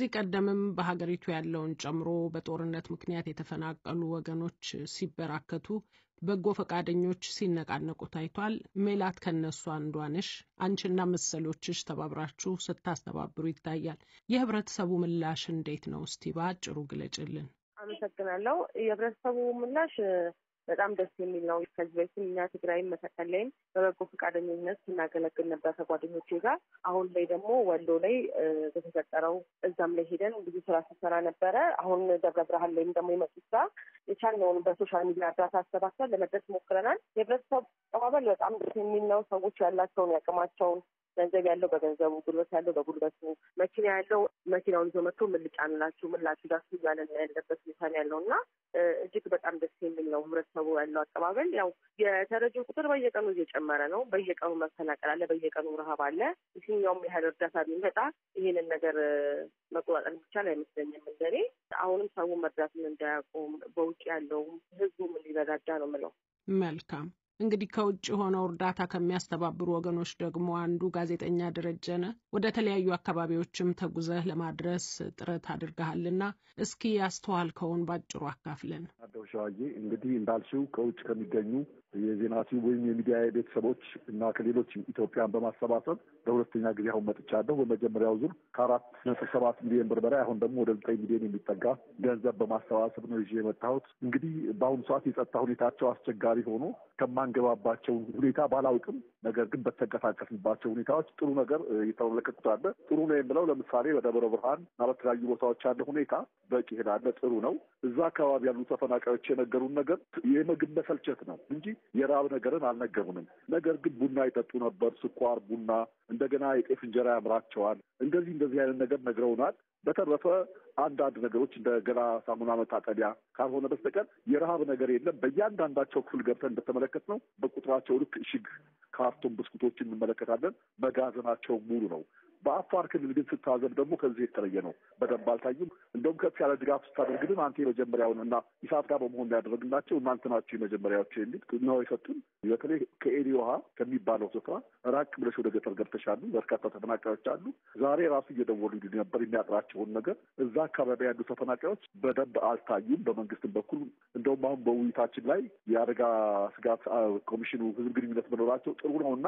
ከዚህ ቀደምም በሀገሪቱ ያለውን ጨምሮ በጦርነት ምክንያት የተፈናቀሉ ወገኖች ሲበራከቱ በጎ ፈቃደኞች ሲነቃነቁ ታይቷል። ሜላት ከነሱ አንዷ ነሽ። አንቺና መሰሎችሽ ተባብራችሁ ስታስተባብሩ ይታያል። የህብረተሰቡ ምላሽ እንዴት ነው? እስቲ በአጭሩ ግለጭልን። አመሰግናለሁ። የህብረተሰቡ ምላሽ በጣም ደስ የሚል ነው። ከዚህ በፊት እኛ ትግራይም መተከል ላይም በበጎ ፈቃደኝነት ስናገለግል ነበር ከጓደኞቼ ጋር። አሁን ላይ ደግሞ ወሎ ላይ በተፈጠረው እዛም ላይ ሄደን ብዙ ስራ ስሰራ ነበረ። አሁን ደብረ ብርሃን ላይም ደግሞ የመጡት ጋር የቻልነውን በ social media እርዳታ አሰባሰብ ለመድረስ ሞክረናል። የህብረተሰብ አቀባበል በጣም ደስ የሚል ነው። ሰዎች ያላቸውን ያቅማቸውን ገንዘብ ያለው በገንዘቡ፣ ጉልበት ያለው በጉልበቱ፣ መኪና ያለው መኪናውን ይዞ መጥቶ ምን ልጫንላችሁ ምን ላድርጋችሁ እያለን ያለበት ሁኔታ ያለው እና እጅግ በጣም ደስ የሚል ነው። ህብረተሰቡ ያለው አቀባበል ያው የተረጂው ቁጥር በየቀኑ እየጨመረ ነው። በየቀኑ መፈናቀል አለ፣ በየቀኑ ረሀብ አለ። የትኛውም ያህል እርዳታ ቢመጣ ይሄንን ነገር መቆጣጠር የሚቻል አይመስለኝም። እንደኔ አሁንም ሰው መርዳትን እንዳያቆም በውጭ ያለውም ህዝቡም እንዲረዳዳ ነው የምለው። መልካም እንግዲህ ከውጭ ሆነው እርዳታ ከሚያስተባብሩ ወገኖች ደግሞ አንዱ ጋዜጠኛ ደረጀ ነህ። ወደ ተለያዩ አካባቢዎችም ተጉዘህ ለማድረስ ጥረት አድርገሃልና እስኪ ያስተዋልከውን ባጭሩ አካፍለን። አደው ሸዋዬ እንግዲህ እንዳልሽው ከውጭ ከሚገኙ የዜና ቲዩብ ወይም የሚዲያ ቤተሰቦች እና ከሌሎች ኢትዮጵያን በማሰባሰብ ለሁለተኛ ጊዜ አሁን መጥቻለሁ። በመጀመሪያው ዙር ከአራት ነጥብ ሰባት ሚሊዮን ብር በላይ አሁን ደግሞ ወደ ዘጠኝ ሚሊዮን የሚጠጋ ገንዘብ በማሰባሰብ ነው ይዤ የመጣሁት። እንግዲህ በአሁኑ ሰዓት የጸጥታ ሁኔታቸው አስቸጋሪ ሆኖ ከማንገባባቸው ሁኔታ ባላውቅም፣ ነገር ግን በተንቀሳቀስንባቸው ሁኔታዎች ጥሩ ነገር እየተመለከቱት አለ። ጥሩ ነው የምለው ለምሳሌ በደብረ ብርሃን እና በተለያዩ ቦታዎች ያለ ሁኔታ በቂ ሄዳለ ጥሩ ነው። እዛ አካባቢ ያሉ ተፈናቃዮች የነገሩን ነገር የምግብ መሰልቸት ነው እንጂ የራብ ነገርን አልነገሩንም። ነገር ግን ቡና ይጠጡ ነበር፣ ስኳር፣ ቡና፣ እንደገና የጤፍ እንጀራ ያምራቸዋል። እንደዚህ እንደዚህ አይነት ነገር ነግረውናል። በተረፈ አንዳንድ ነገሮች እንደ ገላ ሳሙና መታጠቢያ ካልሆነ በስተቀር የረሃብ ነገር የለም። በእያንዳንዳቸው ክፍል ገብተን እንደተመለከት ነው በቁጥራቸው ልክ እሽግ ካርቶን ብስኩቶችን እንመለከታለን። መጋዘናቸው ሙሉ ነው። በአፋር ክልል ግን ስታዘብ ደግሞ ከዚህ የተለየ ነው። በደንብ አልታዩም። እንደውም ከፍ ያለ ድጋፍ ስታደርግ ግን አንተ የመጀመሪያውን እና ኢሳት ጋር በመሆን ያደረግላቸው እናንተ ናቸው የመጀመሪያዎቹ የሚል ነው የሰጡን። በተለይ ከኤሊ ውሃ ከሚባለው ስፍራ ራቅ ብለሽ ወደ ገጠር ገብተሻሉ። በርካታ ተፈናቃዮች አሉ። ዛሬ ራሱ እየደወሉ ነበር የሚያጥራቸውን ነገር። እዛ አካባቢ ያሉ ተፈናቃዮች በደንብ አልታዩም በመንግስትም በኩል እንደውም አሁን በውይይታችን ላይ የአደጋ ስጋት ኮሚሽኑ ህዝብ ግንኙነት መኖራቸው ጥሩ ነው እና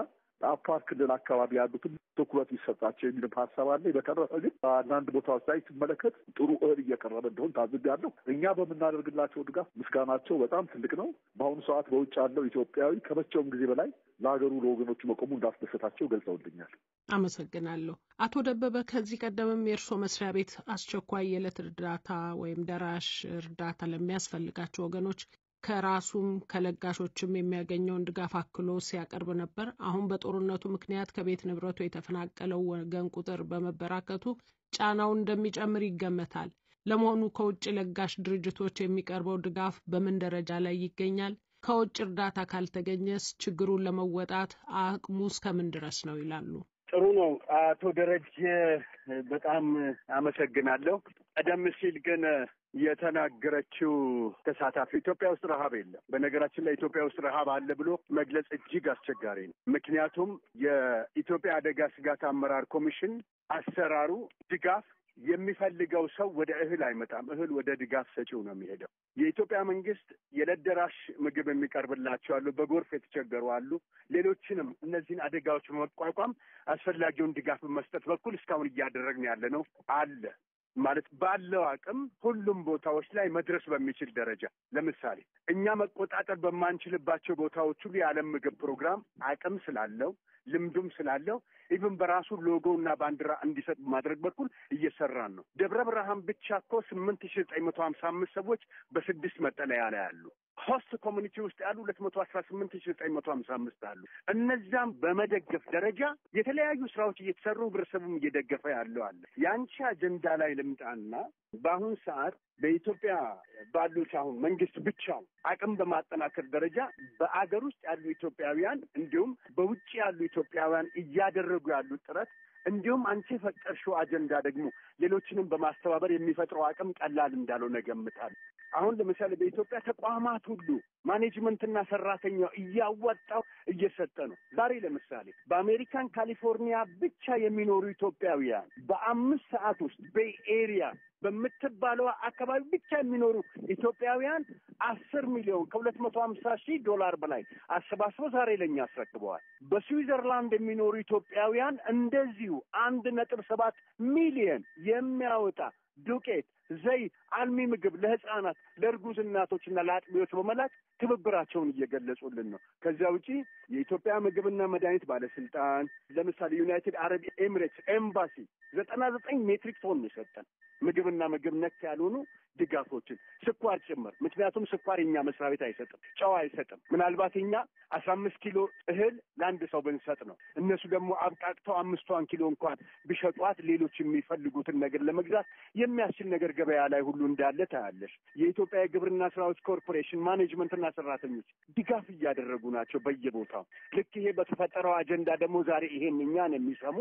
አፋር ክልል አካባቢ ያሉትን ትኩረት ይሰጣቸው የሚልም ሀሳብ አለ። በተረፈ ግን በአንዳንድ ቦታዎች ላይ ስመለከት ጥሩ እህል እየቀረበ እንደሆን ታዝቤያለሁ። እኛ በምናደርግላቸው ድጋፍ ምስጋናቸው በጣም ትልቅ ነው። በአሁኑ ሰዓት በውጭ ያለው ኢትዮጵያዊ ከመቼውም ጊዜ በላይ ለሀገሩ ለወገኖቹ መቆሙ እንዳስደሰታቸው ገልጸውልኛል። አመሰግናለሁ። አቶ ደበበ ከዚህ ቀደምም የእርስዎ መስሪያ ቤት አስቸኳይ የዕለት እርዳታ ወይም ደራሽ እርዳታ ለሚያስፈልጋቸው ወገኖች ከራሱም ከለጋሾችም የሚያገኘውን ድጋፍ አክሎ ሲያቀርብ ነበር። አሁን በጦርነቱ ምክንያት ከቤት ንብረቱ የተፈናቀለው ወገን ቁጥር በመበራከቱ ጫናውን እንደሚጨምር ይገመታል። ለመሆኑ ከውጭ ለጋሽ ድርጅቶች የሚቀርበው ድጋፍ በምን ደረጃ ላይ ይገኛል? ከውጭ እርዳታ ካልተገኘስ ችግሩን ለመወጣት አቅሙ እስከምን ድረስ ነው ይላሉ? ጥሩ ነው አቶ ደረጀ፣ በጣም አመሰግናለሁ። ቀደም ሲል ግን የተናገረችው ተሳታፊ ኢትዮጵያ ውስጥ ረሀብ የለም። በነገራችን ላይ ኢትዮጵያ ውስጥ ረሀብ አለ ብሎ መግለጽ እጅግ አስቸጋሪ ነው። ምክንያቱም የኢትዮጵያ አደጋ ስጋት አመራር ኮሚሽን አሰራሩ ድጋፍ የሚፈልገው ሰው ወደ እህል አይመጣም። እህል ወደ ድጋፍ ሰጪው ነው የሚሄደው። የኢትዮጵያ መንግስት የዕለት ምግብ የሚቀርብላቸው አሉ፣ በጎርፍ የተቸገሩ አሉ። ሌሎችንም እነዚህን አደጋዎች በመቋቋም አስፈላጊውን ድጋፍ በመስጠት በኩል እስካሁን እያደረግን ያለ ነው አለ ማለት ባለው አቅም ሁሉም ቦታዎች ላይ መድረስ በሚችል ደረጃ ለምሳሌ እኛ መቆጣጠር በማንችልባቸው ቦታዎች ሁሉ የዓለም ምግብ ፕሮግራም አቅም ስላለው ልምዱም ስላለው even በራሱ ሎጎ እና ባንዲራ እንዲሰጥ ማድረግ በኩል እየሰራን ነው። ደብረ ብርሃን ብቻ እኮ ስምንት ሺ ዘጠኝ መቶ ሀምሳ አምስት ሰዎች በስድስት መጠለያ ላይ አሉ። host community ውስጥ ያሉ ሁለት መቶ አስራ ስምንት ሺ ዘጠኝ መቶ ሀምሳ አምስት አሉ። እነዛም በመደገፍ ደረጃ የተለያዩ ስራዎች እየተሰሩ ህብረተሰቡም እየደገፈ ያለው አለ። የአንቺ አጀንዳ ላይ ልምጣና በአሁን ሰዓት በኢትዮጵያ ባሉት አሁን መንግስት ብቻው አቅም በማጠናከር ደረጃ በአገር ውስጥ ያሉ ኢትዮጵያውያን እንዲሁም በውጭ ያሉ ኢትዮጵያውያን እያደረጉ ያሉት ጥረት እንዲሁም አንቺ የፈጠርሽው አጀንዳ ደግሞ ሌሎችንም በማስተባበር የሚፈጥረው አቅም ቀላል እንዳልሆነ ገምታል። አሁን ለምሳሌ በኢትዮጵያ ተቋማት ሁሉ management ና ሰራተኛው እያወጣው እየሰጠ ነው። ዛሬ ለምሳሌ በአሜሪካን ካሊፎርኒያ ብቻ የሚኖሩ ኢትዮጵያውያን በአምስት ሰዓት ውስጥ ቤይ ኤሪያ በምትባለው አካባቢ ብቻ የሚኖሩ ኢትዮጵያውያን አስር ሚሊዮን ከሁለት መቶ ሀምሳ ሺህ ዶላር በላይ አሰባስበው ዛሬ ለኛ አስረክበዋል። በስዊዘርላንድ የሚኖሩ ኢትዮጵያውያን እንደዚሁ አንድ ነጥብ ሰባት ሚሊየን የሚያወጣ ዱቄት፣ ዘይት፣ አልሚ ምግብ ለህፃናት ለእርጉዝ እናቶችና ለአጥቢዎች በመላክ ትብብራቸውን እየገለጹልን ነው። ከዚያ ውጪ የኢትዮጵያ ምግብና መድኃኒት ባለስልጣን ለምሳሌ ዩናይትድ አረብ ኤሚሬትስ ኤምባሲ ዘጠና ዘጠኝ ሜትሪክ ቶን የሰጠን ምግብና ምግብ ነክ ያልሆኑ ድጋፎችን ስኳር ጭምር። ምክንያቱም ስኳር የኛ መስሪያ ቤት አይሰጥም፣ ጨው አይሰጥም። ምናልባት እኛ አስራ አምስት ኪሎ እህል ለአንድ ሰው ብንሰጥ ነው። እነሱ ደግሞ አብቃቅተው አምስቷን ኪሎ እንኳን ቢሸጧት ሌሎች የሚፈልጉትን ነገር ለመግዛት የሚያስችል ነገር ገበያ ላይ ሁሉ እንዳለ ታያለሽ። የኢትዮጵያ የግብርና ስራዎች ኮርፖሬሽን ማኔጅመንትና ሰራተኞች ድጋፍ እያደረጉ ናቸው በየቦታው። ልክ ይሄ በተፈጠረው አጀንዳ ደግሞ ዛሬ ይሄን እኛን የሚሰሙ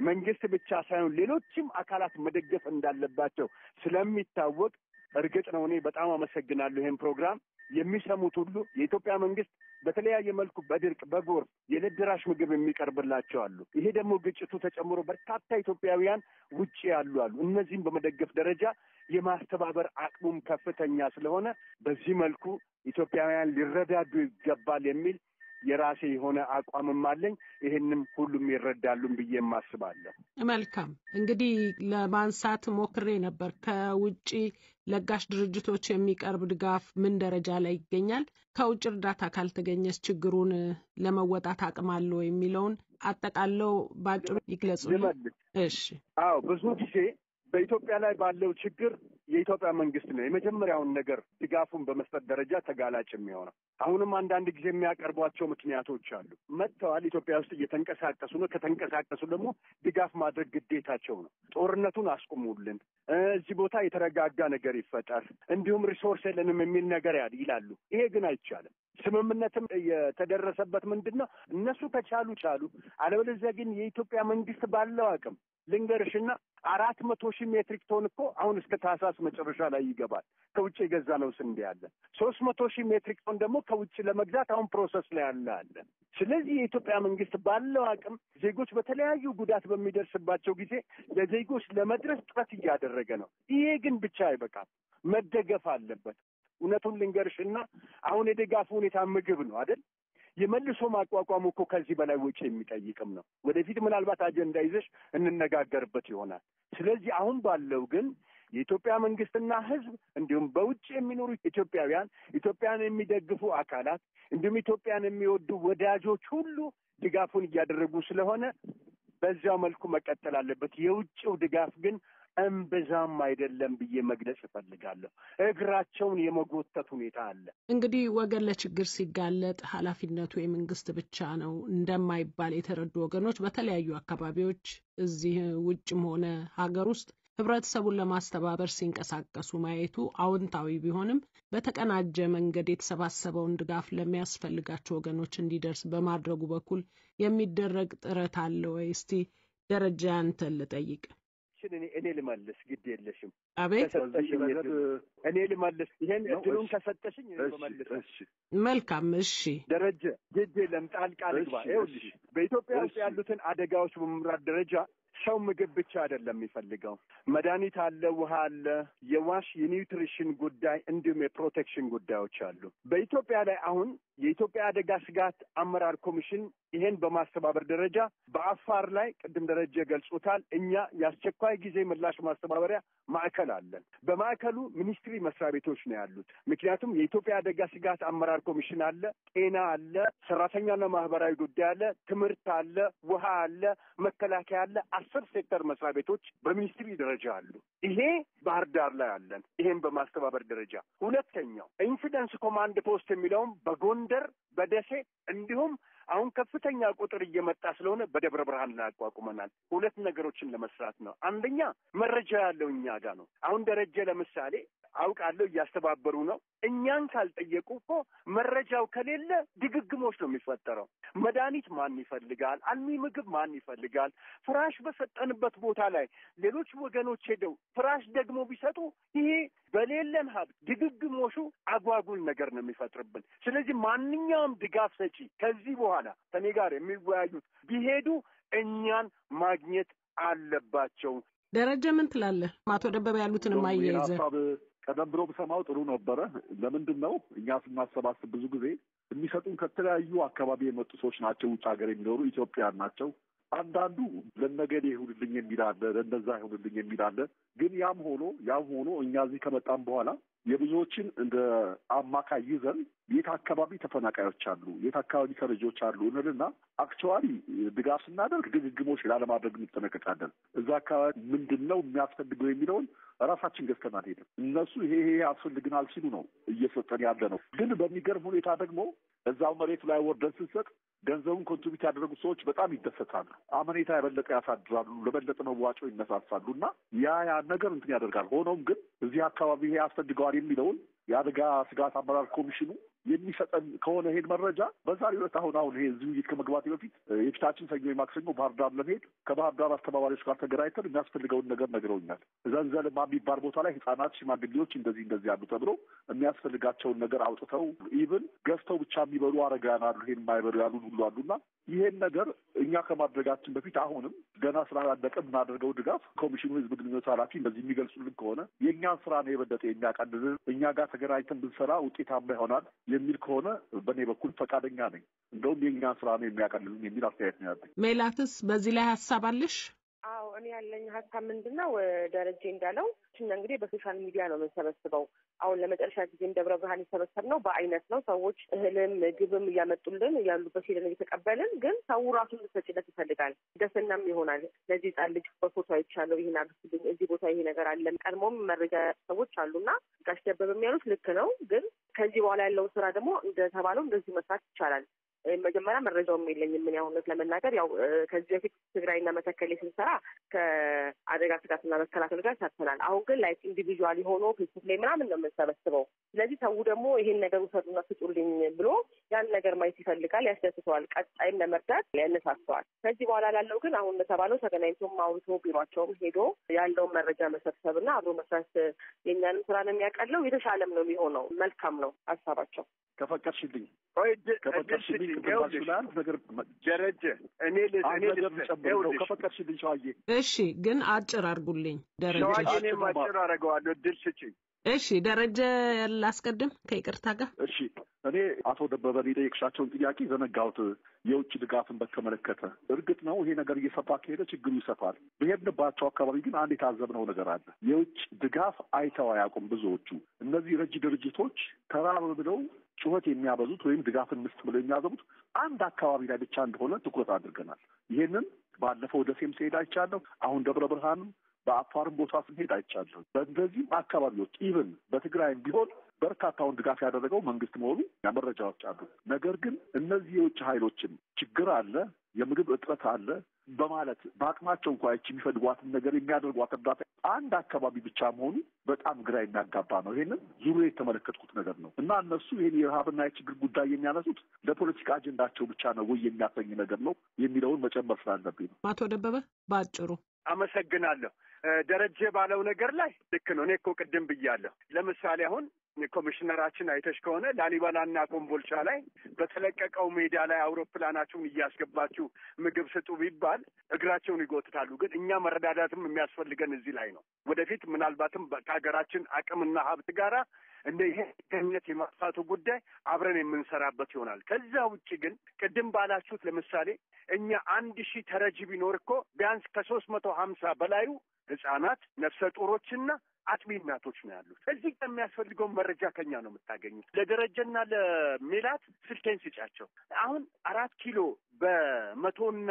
መንግስት ብቻ ሳይሆን ሌሎችም አካላት መደገፍ እንዳለባቸው ስለሚታወቅ እርግጥ ነው እኔ በጣም አመሰግናለሁ ይህን ፕሮግራም የሚሰሙት ሁሉ የኢትዮጵያ መንግስት በተለያየ መልኩ በድርቅ በጎርፍ የዕለት ምግብ የሚቀርብላቸው ይሄ ደግሞ ግጭቱ ተጨምሮ በርካታ ኢትዮጵያውያን ውጭ ያሉ አሉ። እነዚህም በመደገፍ ደረጃ የማስተባበር አቅሙም ከፍተኛ ስለሆነ በዚህ መልኩ ኢትዮጵያውያን ሊረዳዱ ይገባል የሚል የራሴ የሆነ አቋምም አለኝ። ይህንም ሁሉም ይረዳሉም ብዬ የማስባለሁ። መልካም እንግዲህ ለማንሳት ሞክሬ ነበር። ከውጭ ለጋሽ ድርጅቶች የሚቀርብ ድጋፍ ምን ደረጃ ላይ ይገኛል? ከውጭ እርዳታ ካልተገኘስ ችግሩን ለመወጣት አቅም አለው የሚለውን አጠቃለው በአጭሩ ይግለጹ። ልመልስ። እሺ። አዎ ብዙ ጊዜ በኢትዮጵያ ላይ ባለው ችግር የኢትዮጵያ መንግስት ነው የመጀመሪያውን ነገር ድጋፉን በመስጠት ደረጃ ተጋላጭ የሚሆነው። አሁንም አንዳንድ ጊዜ የሚያቀርቧቸው ምክንያቶች አሉ። መጥተዋል፣ ኢትዮጵያ ውስጥ እየተንቀሳቀሱ ነው። ከተንቀሳቀሱ ደግሞ ድጋፍ ማድረግ ግዴታቸው ነው። ጦርነቱን አስቁሙልን፣ እዚህ ቦታ የተረጋጋ ነገር ይፈጠር፣ እንዲሁም resource የለንም የሚል ነገር ይላሉ። ይሄ ግን አይቻልም። ስምምነትም የተደረሰበት ምንድን ነው? እነሱ ከቻሉ ቻሉ፣ አለበለዚያ ግን የኢትዮጵያ መንግስት ባለው አቅም ልንገርሽና አራት መቶ ሺህ ሜትሪክ ቶን እኮ አሁን እስከ ታህሳስ መጨረሻ ላይ ይገባል። ከውጭ የገዛ ነው ስንዴ አለ። ሶስት መቶ ሺህ ሜትሪክ ቶን ደግሞ ከውጭ ለመግዛት አሁን process ላይ ያለ አለ። ስለዚህ የኢትዮጵያ መንግስት ባለው አቅም ዜጎች በተለያዩ ጉዳት በሚደርስባቸው ጊዜ ለዜጎች ለመድረስ ጥረት እያደረገ ነው። ይሄ ግን ብቻ አይበቃም፣ መደገፍ አለበት። እውነቱን ልንገርሽና አሁን የድጋፉ ሁኔታ ምግብ ነው አይደል? የመልሶ ማቋቋሙ እኮ ከዚህ በላይ ወጪ የሚጠይቅም ነው። ወደፊት ምናልባት አጀንዳ ይዘሽ እንነጋገርበት ይሆናል። ስለዚህ አሁን ባለው ግን የኢትዮጵያ መንግስትና ሕዝብ እንዲሁም በውጭ የሚኖሩ ኢትዮጵያውያን፣ ኢትዮጵያን የሚደግፉ አካላት እንዲሁም ኢትዮጵያን የሚወዱ ወዳጆች ሁሉ ድጋፉን እያደረጉ ስለሆነ በዚያው መልኩ መቀጠል አለበት። የውጭው ድጋፍ ግን እምብዛም አይደለም ብዬ መግለጽ እፈልጋለሁ። እግራቸውን የመጎተት ሁኔታ አለ። እንግዲህ ወገን ለችግር ሲጋለጥ ኃላፊነቱ የመንግስት ብቻ ነው እንደማይባል የተረዱ ወገኖች በተለያዩ አካባቢዎች እዚህ ውጭም ሆነ ሀገር ውስጥ ህብረተሰቡን ለማስተባበር ሲንቀሳቀሱ ማየቱ አዎንታዊ ቢሆንም በተቀናጀ መንገድ የተሰባሰበውን ድጋፍ ለሚያስፈልጋቸው ወገኖች እንዲደርስ በማድረጉ በኩል የሚደረግ ጥረት አለ ወይ? እስቲ ደረጃ አንተን ልጠይቅ። እኔ እኔ ልመልስ፣ ግድ የለሽም። አቤት እኔ ልመልስ። ይሄን እድሉን ከሰጠሽኝ እኔ ልመልስ። መልካም። እሺ ደረጀ፣ ግድ የለም ጣልቃ ልግባ። ይኸውልሽ በኢትዮጵያ ውስጥ ያሉትን አደጋዎች በመምራት ደረጃ ሰው ምግብ ብቻ አይደለም የሚፈልገው፣ መድኃኒት አለ፣ ውሃ አለ፣ የ WASH የ nutrition ጉዳይ እንዲሁም የ protection ጉዳዮች አሉ። በኢትዮጵያ ላይ አሁን የኢትዮጵያ አደጋ ስጋት አመራር ኮሚሽን ይሄን በማስተባበር ደረጃ በአፋር ላይ ቅድም ደረጀ ገልጾታል። እኛ የአስቸኳይ ጊዜ ምላሽ ማስተባበሪያ ማዕከል አለን። በማዕከሉ ሚኒስትሪ መስሪያ ቤቶች ነው ያሉት። ምክንያቱም የኢትዮጵያ አደጋ ስጋት አመራር ኮሚሽን አለ፣ ጤና አለ፣ ሰራተኛና ማህበራዊ ጉዳይ አለ፣ ትምህርት አለ፣ ውሃ አለ፣ መከላከያ አለ። አስር ሴክተር መስሪያ ቤቶች በሚኒስትሪ ደረጃ አሉ። ይሄ ባህር ዳር ላይ አለን። ይሄን በማስተባበር ደረጃ ሁለተኛው incident command post የሚለውም በጎንደር በደሴ እንዲሁም አሁን ከፍተኛ ቁጥር እየመጣ ስለሆነ በደብረ ብርሃን ላይ አቋቁመናል። ሁለት ነገሮችን ለመስራት ነው። አንደኛ መረጃ ያለው እኛ ጋር ነው። አሁን ደረጀ ለምሳሌ አውቃለሁ እያስተባበሩ ነው። እኛን ካልጠየቁ እኮ መረጃው ከሌለ ድግግሞሽ ነው የሚፈጠረው። መድኃኒት ማን ይፈልጋል? አልሚ ምግብ ማን ይፈልጋል? ፍራሽ በሰጠንበት ቦታ ላይ ሌሎች ወገኖች ሄደው ፍራሽ ደግሞ ቢሰጡ ይሄ በሌለን ሀብት ድግግሞሹ አጓጉል ነገር ነው የሚፈጥርብን። ስለዚህ ማንኛውም ድጋፍ ሰጪ ከዚህ በኋላ ከኔ ጋር የሚወያዩት ቢሄዱ እኛን ማግኘት አለባቸው። ደረጀ ምን ትላለህ? አቶ ደበበ ያሉትን አያይዘ ሀሳብ ቀደም ብሎ ብሰማው ጥሩ ነበረ። ለምንድን ነው እኛ ስናሰባስብ ብዙ ጊዜ የሚሰጡን ከተለያዩ አካባቢ የመጡ ሰዎች ናቸው። ውጭ ሀገር የሚኖሩ ኢትዮጵያን ናቸው። አንዳንዱ ለነገሌ ይሁንልኝ የሚል አለ፣ ለነዛ ይሁንልኝ የሚል ግን ያም ሆኖ ያም ሆኖ እኛ እዚህ ከመጣም በኋላ የብዙዎችን እንደ አማካይ ይዘን የት አካባቢ ተፈናቃዮች አሉ፣ የት አካባቢ ተረጂዎች አሉ እንልና አክቹዋሊ ድጋፍ ስናደርግ ድግግሞች ላለማድረግ እንጠነቀቃለን። እዛ አካባቢ ምንድን ነው የሚያስፈልገው የሚለውን ራሳችን ገዝተን አንሄድም። እነሱ ይሄ ይሄ ያስፈልግናል ሲሉ ነው እየሰጠን ያለ ነው። ግን በሚገርም ሁኔታ ደግሞ እዛው መሬቱ ላይ ወርደን ስንሰጥ ገንዘቡን contribute ያደረጉት ሰዎች በጣም ይደሰታሉ። አመኔታ የበለጠ ያሳድራሉ፣ ለበለጠ መዋጮ ይነሳሳሉ እና ያ ያ ነገር እንትን ያደርጋል። ሆኖም ግን እዚህ አካባቢ ይሄ ያስፈልገዋል የሚለውን የአደጋ ስጋት አመራር ኮሚሽኑ የሚሰጠን ከሆነ ይሄን መረጃ በዛሬው ዕለት አሁን አሁን ይሄ እዚህ ውይይት ከመግባቴ በፊት የፊታችን ሰኞ የማክሰኞ ባህር ዳር ለመሄድ ከባህር ዳር አስተባባሪዎች ጋር ተገናኝተን የሚያስፈልገውን ነገር ነግረውኛል። ዘንዘልማ የሚባል ቦታ ላይ ህጻናት፣ ሽማግሌዎች እንደዚህ እንደዚህ ያሉ ተብሎ የሚያስፈልጋቸውን ነገር አውጥተው even ገዝተው ብቻ የሚበሉ አረጋውያን አሉ፣ ይሄን የማይበሉ ያሉን ሁሉ አሉና ይሄን ነገር እኛ ከማድረጋችን በፊት አሁንም ገና ስላላለቀ የምናደርገው ድጋፍ ኮሚሽኑ ህዝብ ግንኙነት ኃላፊ እንደዚህ የሚገልጹልን ከሆነ የእኛን ስራ ነው የበለጠ የሚያቀልልን እኛ ጋር ተገናኝተን ብንሰራ ውጤታማ ይሆናል የሚል ከሆነ በእኔ በኩል ፈቃደኛ ነኝ። እንደውም የእኛን ስራ ነው የሚያቀልልን የሚል አስተያየት ነው ያለኝ። ሜላትስ በዚህ ላይ ሀሳብ አለሽ? አዎ እኔ ያለኝ ሀሳብ ምንድን ነው ደረጀ እንዳለው እኛ እንግዲህ በ social media ነው የምንሰበስበው። አሁን ለመጨረሻ ጊዜም ደብረ ብርሃን የሰበሰብነው በአይነት ነው። ሰዎች እህልም ምግብም እያመጡልን ያሉበት ሄደን እየተቀበልን፣ ግን ሰው ራሱን ልትሰጭለት ይፈልጋል። ደስተኛም ይሆናል። ለዚህ ህጻን ልጅ በፎቶ አይቻለሁ፣ ይህን አድርሱልኝ፣ እዚህ ቦታ ይሄ ነገር አለ። ቀድሞም መረጃ ሰዎች አሉና ጋሽ ደበበ የሚሉት ልክ ነው። ግን ከዚህ በኋላ ያለውን ስራ ደግሞ እንደተባለው እንደዚህ መስራት ይቻላል። መጀመሪያ መረጃውም የለኝም። ምን ያሁነት ለመናገር ያው ከዚህ በፊት ትግራይና መተከል ስንሰራ ከአደጋ ስጋትና መከላከል ጋር ሰርተናል። አሁን ግን like individual ሆኖ ፌስቡክ ላይ ምናምን ነው የምንሰበስበው። ስለዚህ ሰው ደግሞ ይሄን ነገር ውሰዱና ስጡልኝ ብሎ ያን ነገር ማየት ይፈልጋል፣ ያስደስተዋል፣ ቀጣይም ለመርዳት ያነሳስተዋል። ከዚህ በኋላ ላለው ግን አሁን እንደተባለው ተገናኝቶም አውርቶ ቢሯቸውም ሄዶ ያለውን መረጃ መሰብሰብና አብሮ መስራት የእኛንም ስራ ነው የሚያቀለው፣ የተሻለም ነው የሚሆነው። መልካም ነው ሀሳባቸው። ከፈቀድሽልኝ ከፈቀድሽልኝ ነገር ደረጀ እኔ እኔ ከፈቀድሽልኝ ሸዋዬ እሺ፣ ግን አጭር አድርጉልኝ ደረጀ። ሸዋዬ እኔም አጭር አደርገዋለሁ። እድል ስጪኝ። እሺ ደረጀ ላስቀድም ከይቅርታ ጋር እሺ እኔ አቶ ደበበን የጠየቅሻቸውን ጥያቄ ዘነጋሁት። የውጭ ድጋፍን በተመለከተ እርግጥ ነው ይሄ ነገር እየሰፋ ከሄደ ችግሩ ይሰፋል። በሄድንባቸው አካባቢ ግን አንድ የታዘብነው ነገር አለ። የውጭ ድጋፍ አይተው አያውቁም ብዙዎቹ። እነዚህ ረጂ ድርጅቶች ተራብ ብለው ጩኸት የሚያበዙት ወይም ድጋፍን ምስጥ ብለው የሚያዘቡት አንድ አካባቢ ላይ ብቻ እንደሆነ ትኩረት አድርገናል። ይሄንን ባለፈው ደሴም ስሄድ አይቻለሁ። አሁን ደብረ ብርሃንም በአፋርም ቦታ ስንሄድ አይቻለሁ። በእነዚህም አካባቢዎች even በትግራይም ቢሆን በርካታውን ድጋፍ ያደረገው መንግስት መሆኑ መረጃዎች አሉ። ነገር ግን እነዚህ የውጭ ኃይሎችን ችግር አለ፣ የምግብ እጥረት አለ በማለት በአቅማቸው እንኳ ይች የሚፈልጓትን ነገር የሚያደርጓት እርዳታ አንድ አካባቢ ብቻ መሆኑ በጣም ግራ የሚያጋባ ነው። ይሄንን ዙሪያ የተመለከትኩት ነገር ነው እና እነሱ ይህን የረሃብና የችግር ጉዳይ የሚያነሱት ለፖለቲካ አጀንዳቸው ብቻ ነው ወይ የሚያሰኝ ነገር ነው የሚለውን መጨመር ስላለብኝ ነው። አቶ ደበበ በአጭሩ አመሰግናለሁ። ደረጀ ባለው ነገር ላይ ልክ ነው። እኔ እኮ ቅድም ብያለሁ። ለምሳሌ አሁን ኮሚሽነራችን አይተሽ ከሆነ ላሊበላና ኮምቦልቻ ላይ በተለቀቀው ሜዳ ላይ አውሮፕላናችሁን እያስገባችሁ ምግብ ስጡ ቢባል እግራቸውን ይጎትታሉ። ግን እኛ መረዳዳትም የሚያስፈልገን እዚህ ላይ ነው። ወደፊት ምናልባትም ከሀገራችን አቅምና ሀብት ጋራ እንደ ይሄ ገነት የማጥፋቱ ጉዳይ አብረን የምንሰራበት ይሆናል። ከዛ ውጭ ግን ቅድም ባላችሁት ለምሳሌ እኛ አንድ ሺህ ተረጂ ቢኖር እኮ ቢያንስ ከሶስት መቶ ሀምሳ በላዩ ህጻናት፣ ነፍሰ ጡሮችና አጥቢ እናቶች ነው ያሉት። እዚህ የሚያስፈልገውን መረጃ ከኛ ነው የምታገኙት። ለደረጀና ለሜላት ስልኬን ስጫቸው። አሁን አራት ኪሎ በመቶና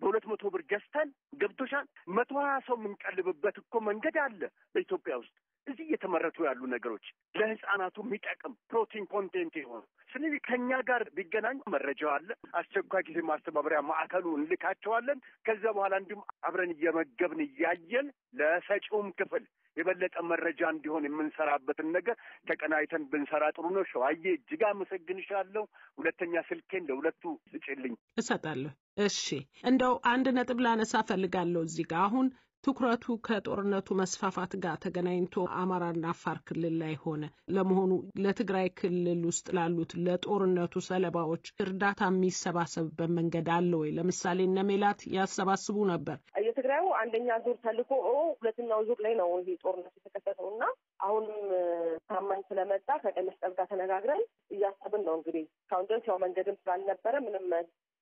በሁለት መቶ ብር ገዝተን ገብቶሻል። መቶ ሀያ ሰው የምንቀልብበት እኮ መንገድ አለ በኢትዮጵያ ውስጥ። እዚህ እየተመረቱ ያሉ ነገሮች ለህፃናቱ የሚጠቅም protein content የሆኑ ስለዚህ ከእኛ ጋር ቢገናኙ መረጃው አለ። አስቸኳይ ጊዜ ማስተባበሪያ ማዕከሉ እንልካቸዋለን። ከዚያ በኋላ እንዲሁም አብረን እየመገብን እያየን ለሰጪውም ክፍል የበለጠ መረጃ እንዲሆን የምንሰራበትን ነገር ተቀናይተን ብንሰራ ጥሩ ነው። ሸዋዬ እጅግ አመሰግንሻለሁ። ሁለተኛ ስልኬን ለሁለቱ ስጭልኝ። እሰጣለሁ። እሺ እንደው አንድ ነጥብ ላነሳ ፈልጋለሁ እዚህ ጋር አሁን ትኩረቱ ከጦርነቱ መስፋፋት ጋር ተገናኝቶ አማራና አፋር ክልል ላይ ሆነ። ለመሆኑ ለትግራይ ክልል ውስጥ ላሉት ለጦርነቱ ሰለባዎች እርዳታ የሚሰባሰብበት መንገድ አለ ወይ? ለምሳሌ እነ ሜላት ያሰባስቡ ነበር። የትግራዩ አንደኛ ዙር ተልኮ ሁለተኛው ዙር ላይ ነው ይሄ ጦርነት የተከሰተው እና አሁንም ታማኝ ስለመጣ ከቀይ መስቀል ጋር ተነጋግረን እያሰብን ነው። እንግዲህ እስካሁን ድረስ ያው መንገድም ስላልነበረ ምንም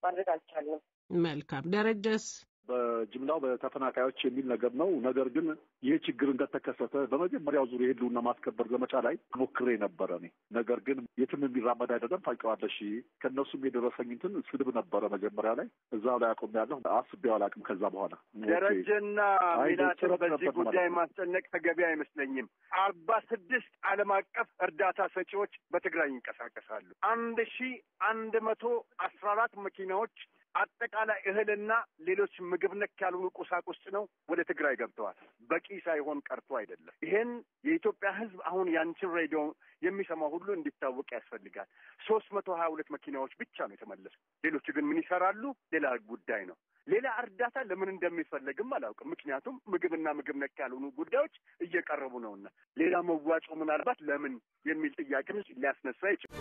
ማድረግ አልቻልንም። መልካም ደረጀስ በጅምላው በተፈናቃዮች የሚል ነገር ነው። ነገር ግን ይህ ችግር እንደተከሰተ በመጀመሪያው ዙር የህልውና ማስከበር ዘመቻ ላይ ሞክሬ ነበረ እኔ። ነገር ግን የትም የሚራመድ አይደለም። ታውቂዋለሽ፣ ከእነሱም የደረሰኝ እንትን ስድብ ነበረ መጀመሪያ ላይ። እዛው ላይ አቆሚያለሁ። አስቤው አላውቅም። ከዛ በኋላ ደረጀና ሚላትን በዚህ ጉዳይ ማስጨነቅ ተገቢ አይመስለኝም። አርባ ስድስት ዓለም አቀፍ እርዳታ ሰጪዎች በትግራይ ይንቀሳቀሳሉ። አንድ ሺ አንድ መቶ አስራ አራት መኪናዎች አጠቃላይ እህልና ሌሎች ምግብ ነክ ያልሆኑ ቁሳቁስ ነው ወደ ትግራይ ገብተዋል። በቂ ሳይሆን ቀርቶ አይደለም። ይሄን የኢትዮጵያ ሕዝብ አሁን ያንቺን ሬዲዮ የሚሰማ ሁሉ እንዲታወቅ ያስፈልጋል። ሶስት መቶ ሀያ ሁለት መኪናዎች ብቻ ነው የተመለሱ። ሌሎቹ ግን ምን ይሰራሉ? ሌላ ጉዳይ ነው። ሌላ እርዳታ ለምን እንደሚፈለግም አላውቅም። ምክንያቱም ምግብና ምግብ ነክ ያልሆኑ ጉዳዮች እየቀረቡ ነውና ሌላ መዋጮ ምናልባት ለምን የሚል ጥያቄ ሊያስነሳ ይችላል።